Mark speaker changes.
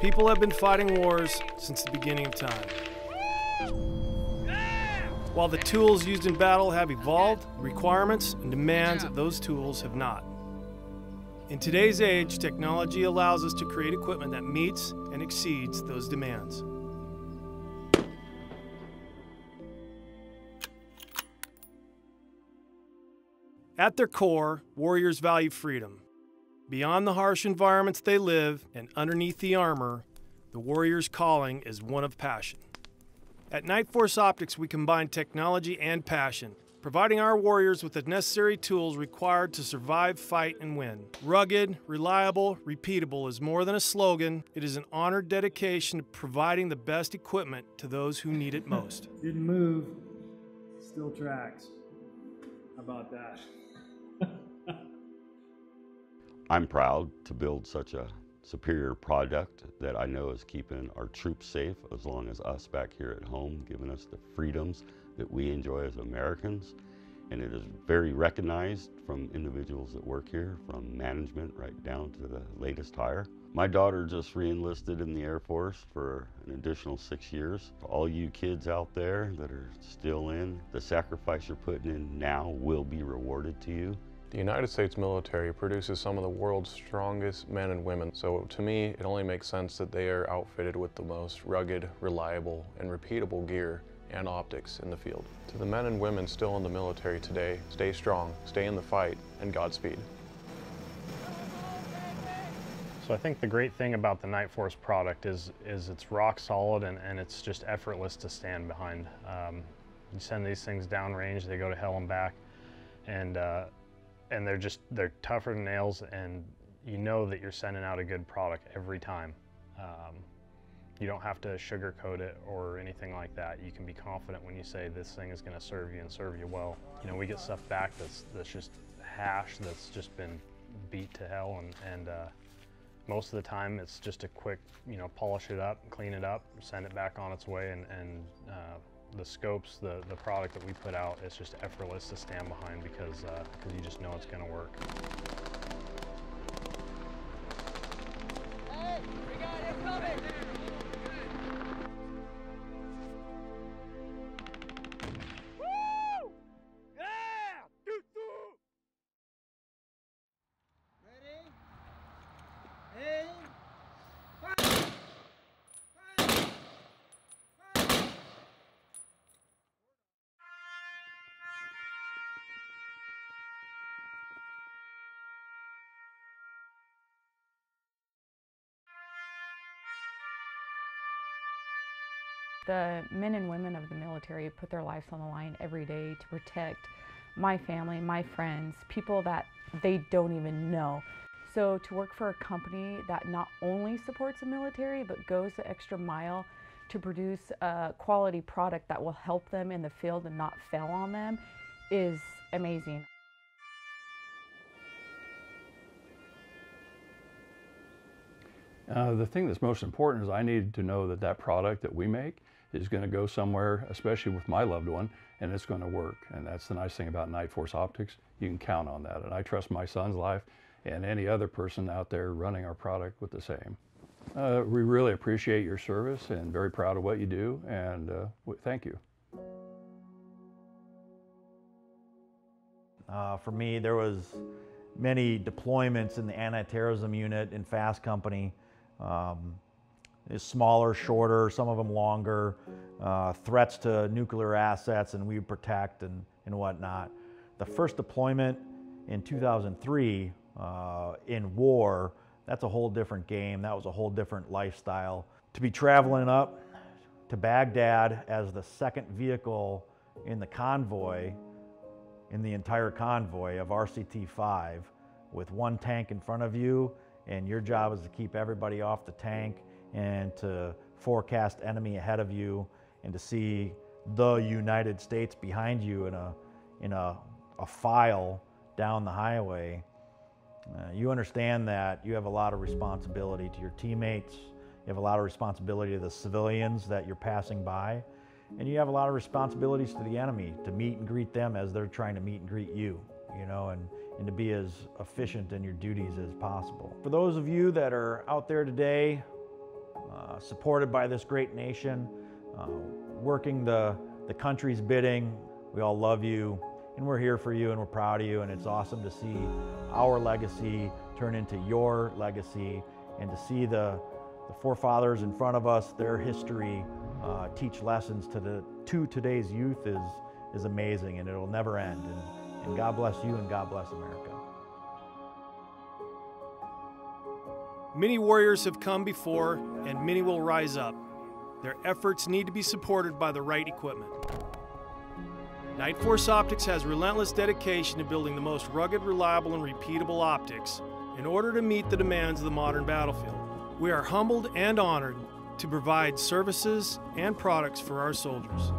Speaker 1: People have been fighting wars since the beginning of time. While the tools used in battle have evolved, requirements and demands of those tools have not. In today's age, technology allows us to create equipment that meets and exceeds those demands. At their core, warriors value freedom. Beyond the harsh environments they live and underneath the armor, the warrior's calling is one of passion. At Nightforce Optics, we combine technology and passion, providing our warriors with the necessary tools required to survive, fight, and win. Rugged, reliable, repeatable is more than a slogan, it is an honored dedication to providing the best equipment to those who need it most.
Speaker 2: Didn't move, still tracks. How about that?
Speaker 3: I'm proud to build such a superior product that I know is keeping our troops safe as long as us back here at home, giving us the freedoms that we enjoy as Americans. And it is very recognized from individuals that work here, from management right down to the latest hire. My daughter just re-enlisted in the Air Force for an additional six years. All you kids out there that are still in, the sacrifice you're putting in now will be rewarded to you.
Speaker 4: The United States military produces some of the world's strongest men and women, so to me it only makes sense that they are outfitted with the most rugged, reliable, and repeatable gear and optics in the field. To the men and women still in the military today, stay strong, stay in the fight, and Godspeed.
Speaker 5: So I think the great thing about the Nightforce product is, is it's rock solid and, and it's just effortless to stand behind. Um, you send these things downrange, they go to hell and back, and uh, and they're just they're tougher than nails and you know that you're sending out a good product every time. Um, you don't have to sugarcoat it or anything like that. You can be confident when you say this thing is going to serve you and serve you well. You know we get stuff back that's that's just hash that's just been beat to hell and and uh, most of the time it's just a quick you know polish it up clean it up send it back on its way and, and uh, the scopes, the, the product that we put out, it's just effortless to stand behind because, uh, because you just know it's going to work.
Speaker 6: The men and women of the military put their lives on the line every day to protect my family, my friends, people that they don't even know. So to work for a company that not only supports the military but goes the extra mile to produce a quality product that will help them in the field and not fail on them is amazing.
Speaker 7: Uh, the thing that's most important is I need to know that that product that we make is going to go somewhere, especially with my loved one, and it's going to work. And that's the nice thing about Nightforce Optics. You can count on that. And I trust my son's life and any other person out there running our product with the same. Uh, we really appreciate your service and very proud of what you do, and uh, thank you.
Speaker 8: Uh, for me, there was many deployments in the anti-terrorism unit in Fast Company. Um, is smaller, shorter, some of them longer, uh, threats to nuclear assets and we protect and, and whatnot. The first deployment in 2003 uh, in war, that's a whole different game. That was a whole different lifestyle. To be traveling up to Baghdad as the second vehicle in the convoy, in the entire convoy of RCT-5 with one tank in front of you and your job is to keep everybody off the tank and to forecast enemy ahead of you and to see the United States behind you in a, in a, a file down the highway, uh, you understand that you have a lot of responsibility to your teammates, you have a lot of responsibility to the civilians that you're passing by, and you have a lot of responsibilities to the enemy to meet and greet them as they're trying to meet and greet you, you know, and, and to be as efficient in your duties as possible. For those of you that are out there today uh, supported by this great nation, uh, working the, the country's bidding. We all love you, and we're here for you, and we're proud of you, and it's awesome to see our legacy turn into your legacy, and to see the, the forefathers in front of us, their history, uh, teach lessons to, the, to today's youth is, is amazing, and it'll never end. And, and God bless you, and God bless America.
Speaker 1: Many warriors have come before, and many will rise up. Their efforts need to be supported by the right equipment. Nightforce Optics has relentless dedication to building the most rugged, reliable, and repeatable optics in order to meet the demands of the modern battlefield. We are humbled and honored to provide services and products for our soldiers.